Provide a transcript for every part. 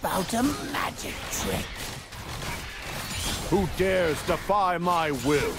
about a magic trick. Who dares defy my will?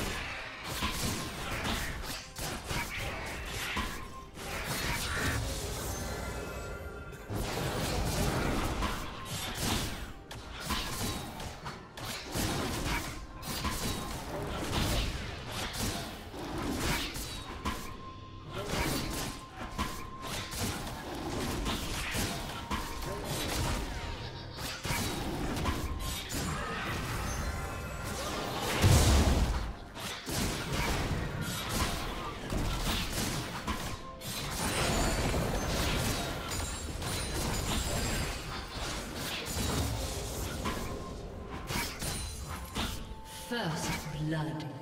First blood.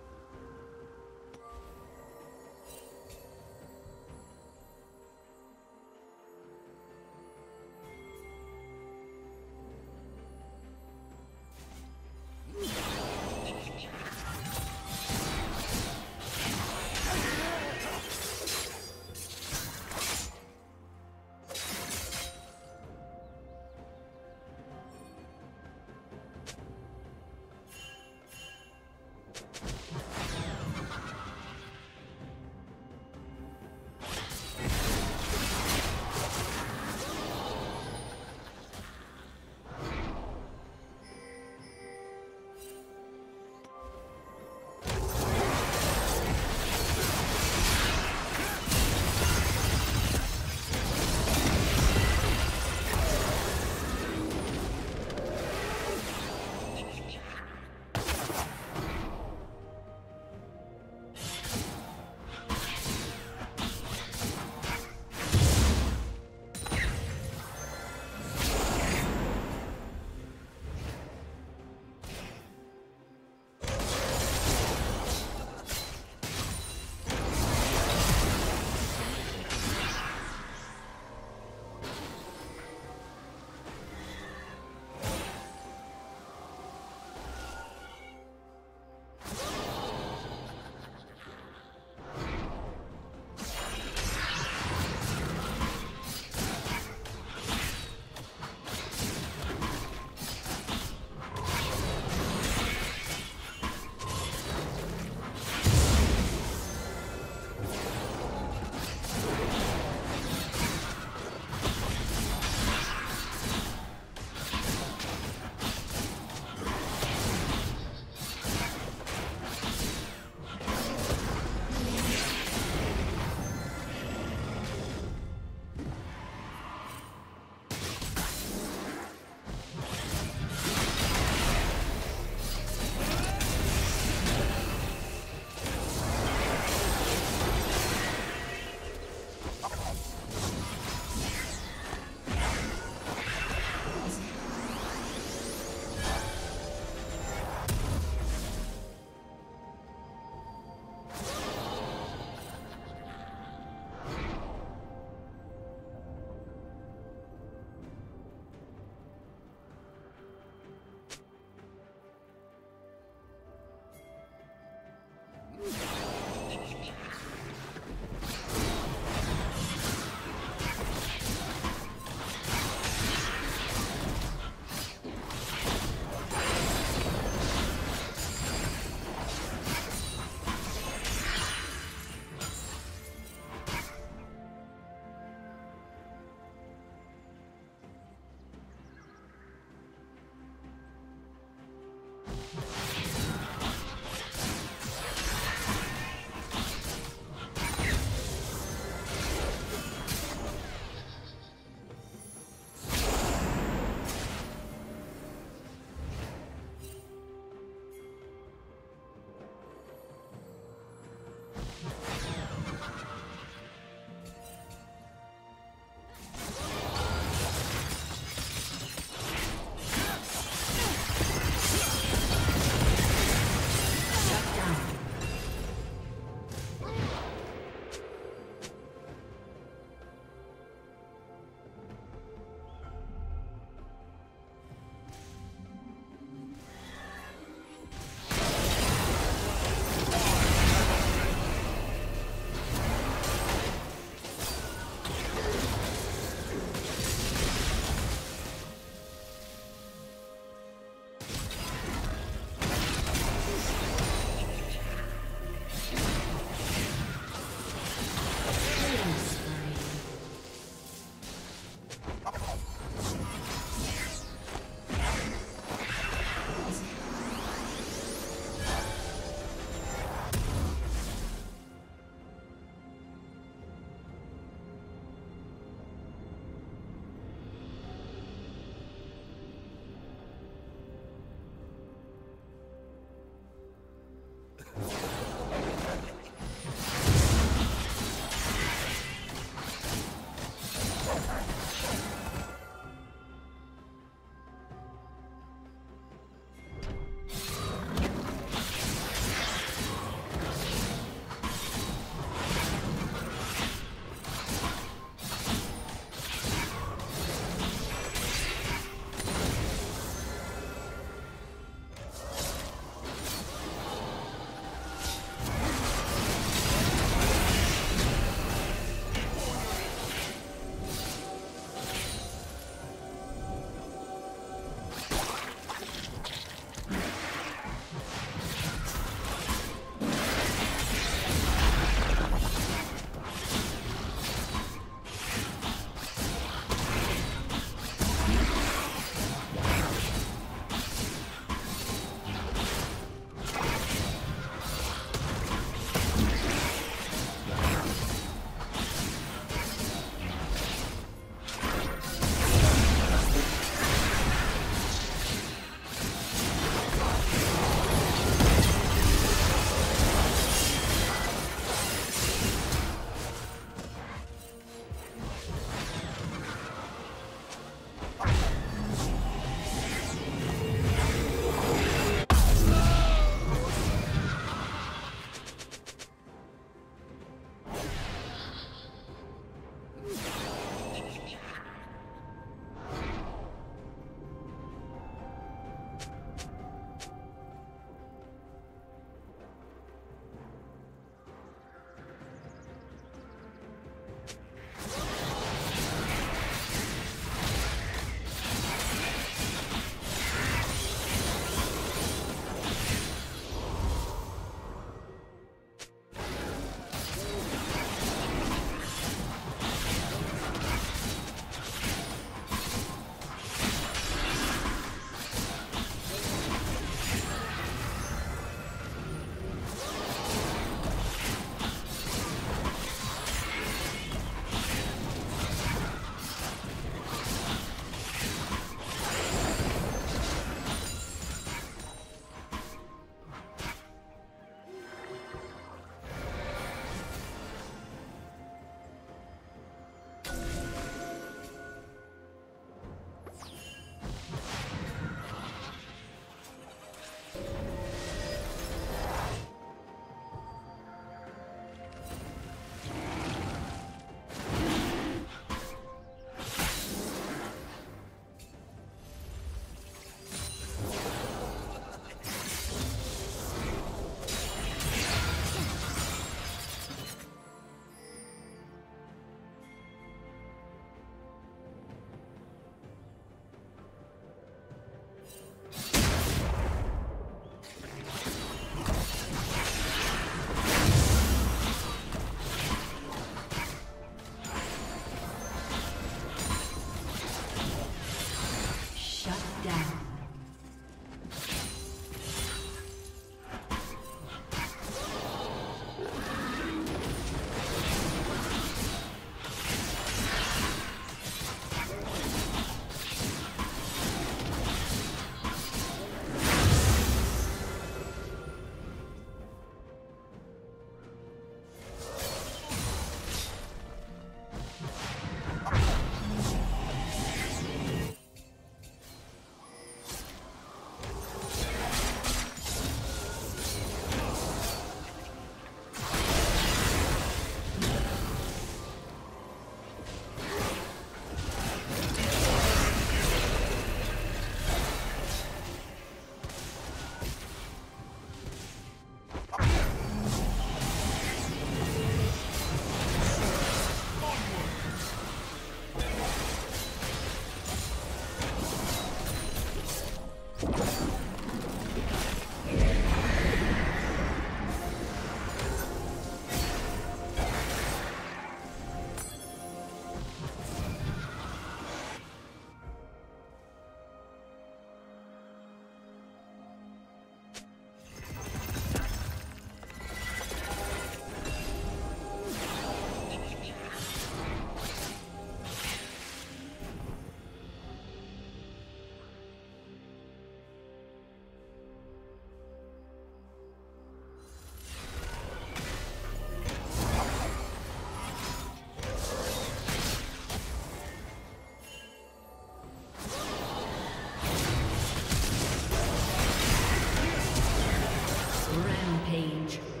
Rampage.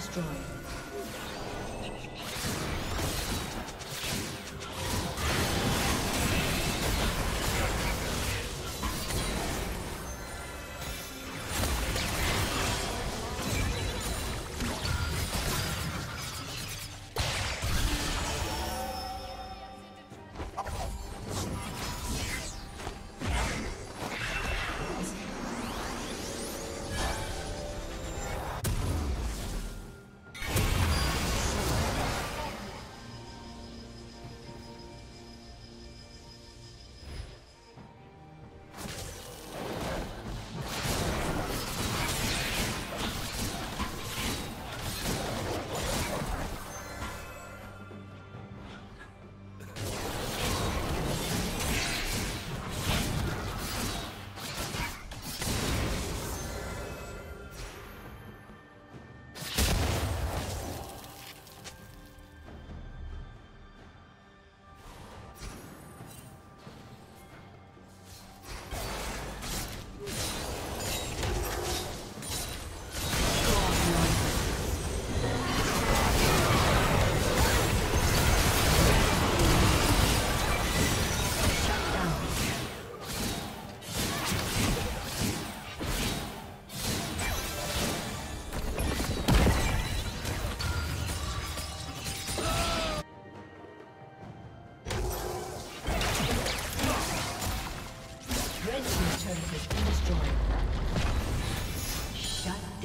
destroyed.